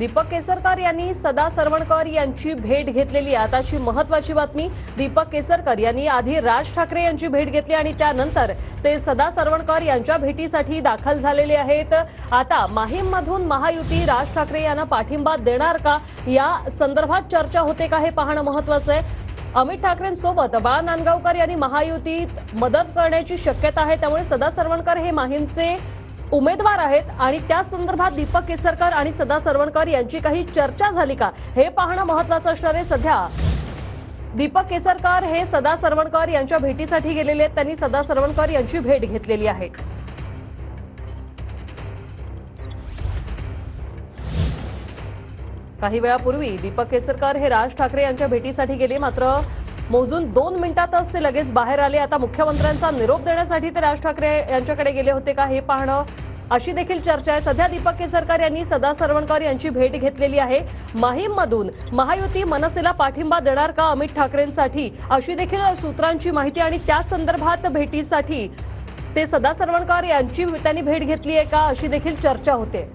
दीपक केसरकर यांनी सदा सरवणकर यांची भेट घेतलेली आताची महत्वाची बातमी दीपक केसरकर यांनी आधी राज ठाकरे यांची भेट घेतली आणि त्यानंतर ते सदा सरवणकर यांच्या भेटीसाठी दाखल झालेले आहेत. आता माहीममधून महायुती राज ठाकरे यांना पाठिंबा देणार का? या संदर्भात चर्चा होते का हे पाहणं महत्वाचं आहे. अमित ठाकरेंसोबत बाळा नांदगावकर यांनी महायुतीत मदत करण्याची शक्यता आहे. त्यामुळे सदा सरवणकर हे माहीमचे उमेदवार आहेत आणि त्या संदर्भात दीपक केसरकर आणि सदा सरवणकर यांची काही चर्चा झाली का? हे पाहणं महत्वाचं असणार आहे सध्या. दीपक केसरकर हे सदा सरवणकर यांच्या भेटीसाठी गेलेले आहेत. त्यांनी सदा सरवणकर यांची भेट घेतलेली आहे. काही वेळापूर्वी दीपक केसरकर हे राज ठाकरे यांच्या भेटीसाठी गेले. मात्र मोजून दोन मिनिटातच ते लगेच बाहेर आले. आता मुख्यमंत्र्यांचा निरोप देण्यासाठी ते राज ठाकरे यांच्याकडे गेले होते का हे पाहणं अशी देखील चर्चा आहे. सध्या दीपक केसरकर यांनी सदा सरवणकर यांची भेट घेतलेली आहे. माहीममधून महायुती मनसेला पाठिंबा देणार का अमित ठाकरेंसाठी? अशी देखील सूत्रांची माहिती आणि त्या संदर्भात भेटीसाठी ते सदा सरवणकर यांची त्यांनी भेट घेतली आहे का? अशी देखील चर्चा होते.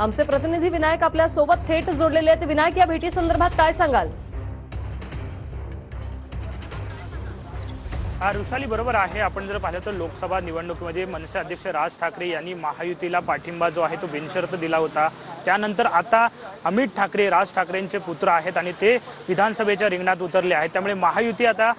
आमचे प्रतिनिधी विनायक आपल्यासोबत थेट जोडलेले आहेत. विनायक या भेटी संदर्भात काय सांगाल? हा बरोबर आहे. आपण जर पाहिलं तर लोकसभा निवडणुकीमध्ये मनसे अध्यक्ष राज ठाकरे यांनी महायुतीला पाठिंबा जो आहे तो बिनशर्त दिला होता. त्यानंतर आता अमित ठाकरे राज ठाकरेंचे पुत्र आहेत आणि ते विधानसभेच्या रिंगणात उतरले आहेत. त्यामुळे महायुती आता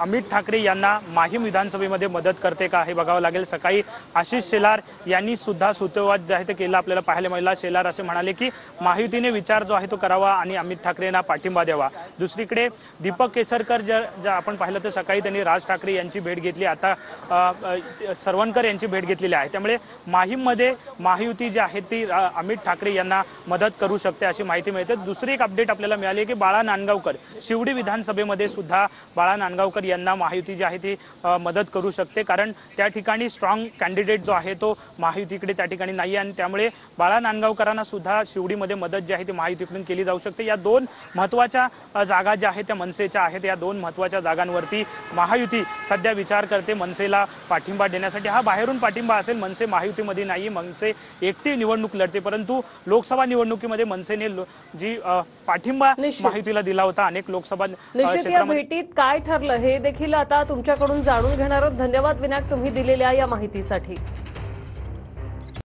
अमित ठाकरे यांना माहीम विधानसभेमध्ये मदत करते का हे बघावं लागेल. सकाळी आशिष शेलार यांनी सुद्धा सूत्रवाद जे आहे ते केलं आपल्याला पाहायला मिळाला. शेलार असे म्हणाले की महायुतीने विचार जो आहे तो करावा आणि अमित ठाकरेंना पाठिंबा द्यावा. दुसरीकडे दीपक केसरकर जर जर आपण पाहिलं तर सकाळी त्यांनी राज ठाकरे यांची भेट घेतली. आता अ, सरवणकर यांची भेट घेतलेली आहे. त्यामुळे माहीममध्ये महायुती जी आहे ती अमित ठाकरे यांना मदत करू शकते. अशी माहिती मिळते. दुसरी एक अपडेट आपल्याला मिळाली की बाळा नांदगावकर. शिवडी विधानसभेमध्ये सुद्धा बाळा नांदगावकर यांना महायुती जी आहे ती मदत करू शकते. कारण त्या ठिकाणी स्ट्रॉंग कॅन्डिडेट जो आहे तो महायुतीकडे त्या ठिकाणी नाही आहे. आणि त्यामुळे बाळा नांदगावकरांना सुद्धा शिवडीमध्ये मदत जी आहे ती महायुतीकडून केली जाऊ शकते. या दोन महत्त्वाच्या जागा ज्या आहेत त्या मनसेच्या आहेत. या दोन महत्त्वाच्या जागांवरती महायुती सध्या विचार करते मनसेला पाठिंबा देण्यासाठी. हा बाहेरून पाठिंबा असेल मनसे महायुतीमध्ये नाही मनसे एकटी निवडणूक लढते. परंतु लोकसभा निवडणुकीमध्ये मनसे मनसेने जी पाठिंबा. महायुतीला दिला होता अनेक लोकसभा निश्चित या भेटीत काय ठरलं हे देखील आता तुमच्याकडून जाणून घेणार आहोत. धन्यवाद विनायक तुम्ही दिलेल्या या माहितीसाठी.